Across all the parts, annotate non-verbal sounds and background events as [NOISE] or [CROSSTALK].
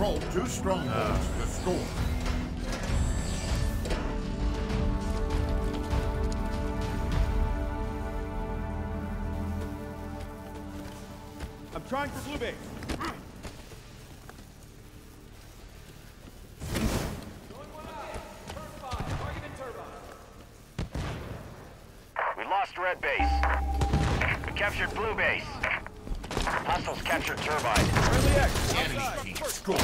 Control two strongholds uh, to score. I'm trying for blue base. We lost red base. We captured blue base. Hostiles captured turbine. Friendly X. Enemy team score.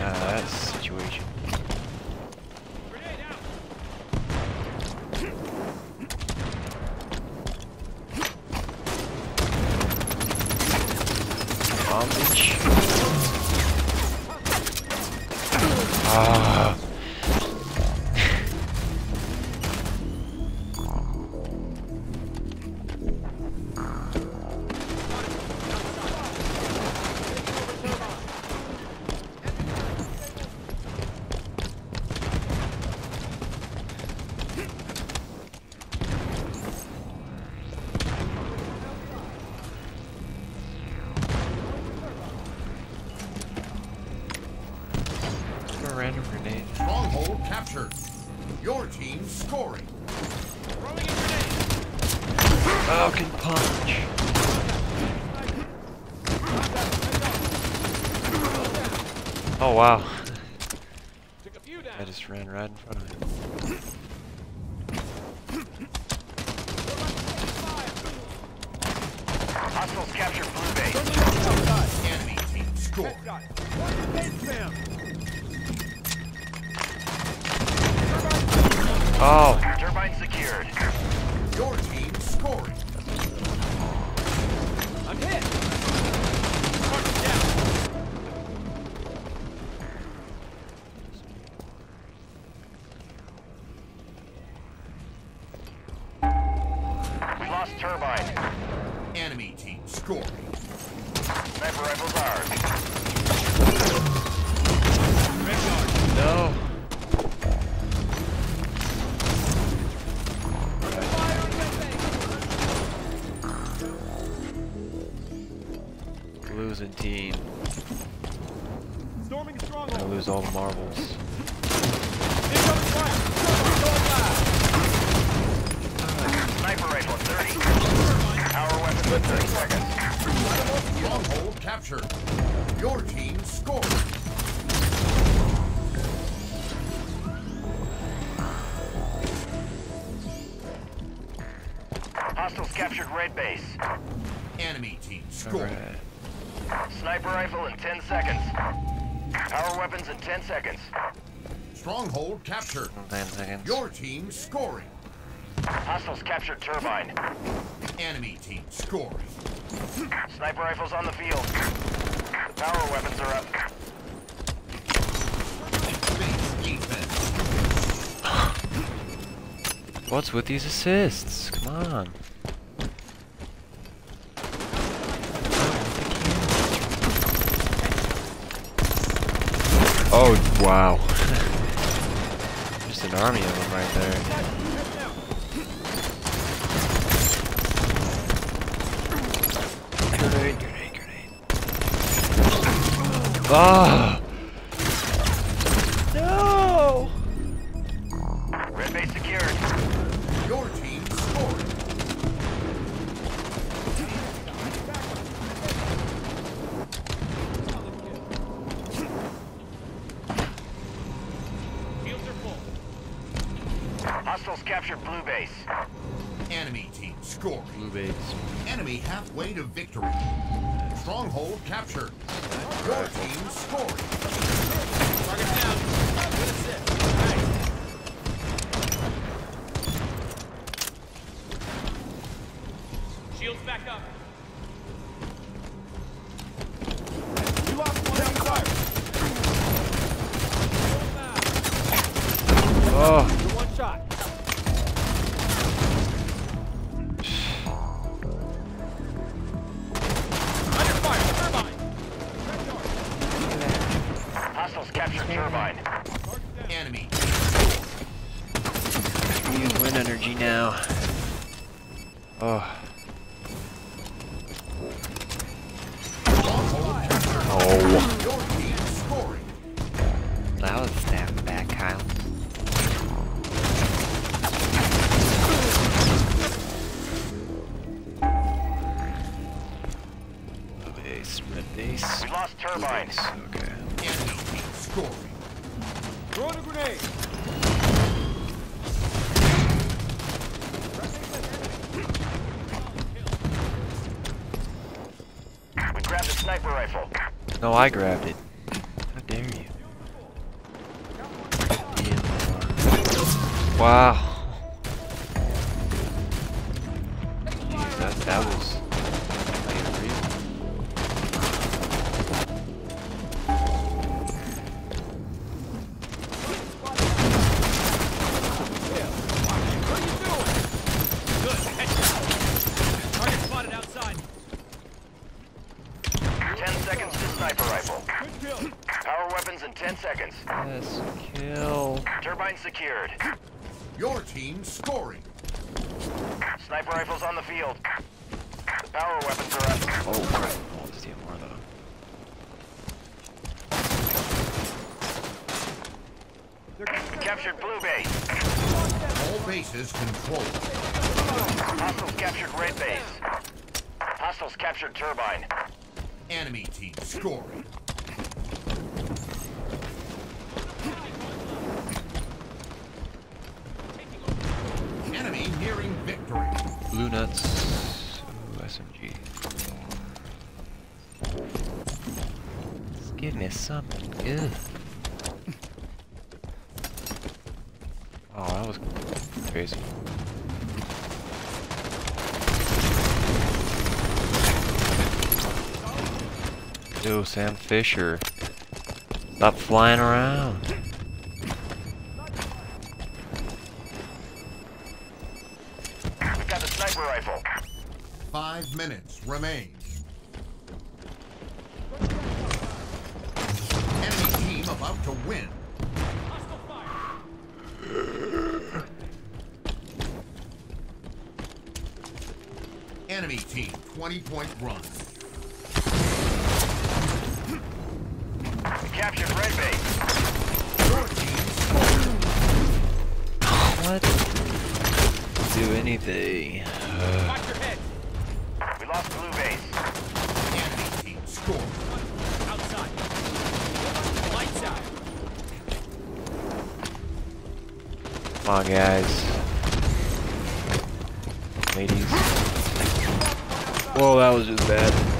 Ah, that situation. Bomb bitch. Scoring. Falcon punch. Oh wow. Took a few I just ran right in front of it. Hostiles captured turbine. Enemy team scoring. Sniper rifles ours. no. Losing team. Storming Gonna lose all the marbles. Power weapons in 30 seconds. Stronghold captured. Your team scoring. Hostiles captured red base. Enemy team scoring. Alright. Sniper rifle in 10 seconds. Power weapons in 10 seconds. Stronghold captured. Ten seconds. Your team scoring. Hostiles captured turbine. Enemy team scoring. Sniper rifles on the field. The power weapons are up. What's with these assists? Come on. Oh, wow. [LAUGHS] Just an army of them right there. Grenade, grenade, grenade. Ah! No! Red base secured. Your team scoring. Shields are full. Hostiles captured blue base. Enemy team scoring. Blue base. Enemy halfway to victory. Stronghold captured. Your team scoring. Target down. Good assist. Nice. Shields back up. You lost one on fire. Oh! Oh. Oh, Your team scoring. that was stabbing back, Kyle. Base, red base. We lost turbines. Okay. Enemy scoring. Throwing a grenade. We grabbed a sniper rifle. No, I grabbed it. How dare you? Wow. Jeez, that, that seconds to sniper rifle. Power weapons in ten seconds. Yes, kill. Turbine secured. Your team scoring. Sniper rifles on the field. The power weapons are up. Oh, crap. Oh, let's do more though. Captured blue base. All bases controlled. Hostiles captured red base. Hostiles captured turbine. Enemy team scoring. Enemy nearing victory. Blue nuts. Ooh, SMG. Just give me something good. Oh, that was crazy. Yo, Sam Fisher. Stop flying around. We've got the sniper rifle. Five minutes remain. Enemy team about to win. Enemy team 20 point run. Captured red base. Your team scoring. What? Do anything. Uh, Watch your head. We lost blue base. Enemy team scoring. Outside. Lights out. Come on, guys. Ladies. Whoa, that was just bad.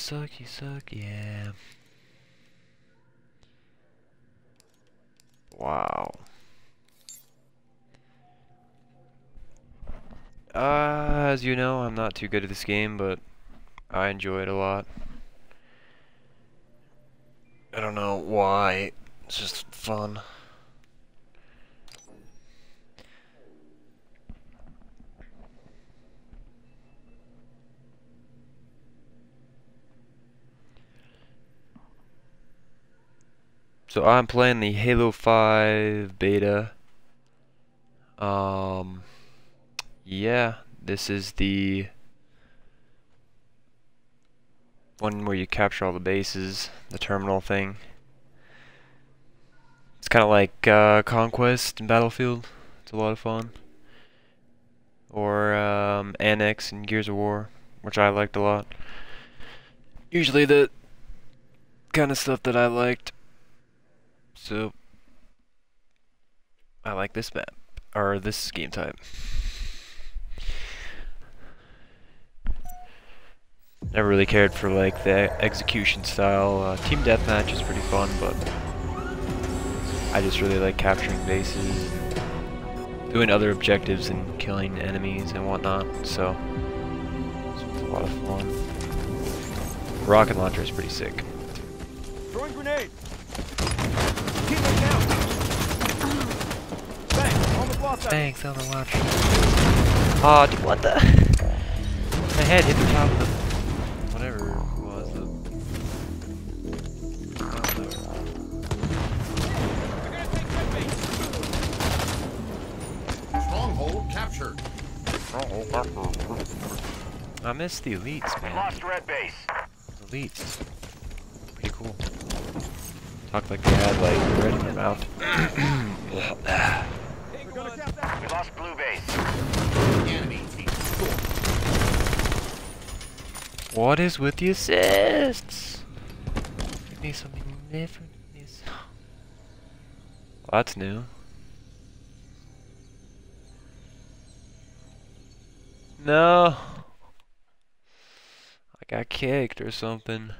Suck, you suck, yeah. Wow. Uh, as you know, I'm not too good at this game, but I enjoy it a lot. I don't know why. It's just fun. So I'm playing the Halo 5 beta. Um, yeah, this is the one where you capture all the bases, the terminal thing. It's kind of like uh, Conquest and Battlefield. It's a lot of fun. Or um, Annex and Gears of War, which I liked a lot. Usually the kind of stuff that I liked. So I like this map or this game type. Never really cared for like the execution style. Uh, team deathmatch is pretty fun, but I just really like capturing bases, doing other objectives, and killing enemies and whatnot. So it's a lot of fun. Rocket launcher is pretty sick. Throwing grenade. Teammate down. Thanks. Almost lost that. Thanks, Overwatch. Oh, dude, what the? [LAUGHS] My head hit the top of the whatever it was. The, I don't know. We're gonna take red base. Stronghold captured. I miss the elites, man. lost red base. Elites. Pretty cool. Talk like they had like bread in their mouth. We lost blue base. Enemy team destroyed. what is with the assists? Give me something different. [SIGHS] Well, that's new. No. I got kicked or something.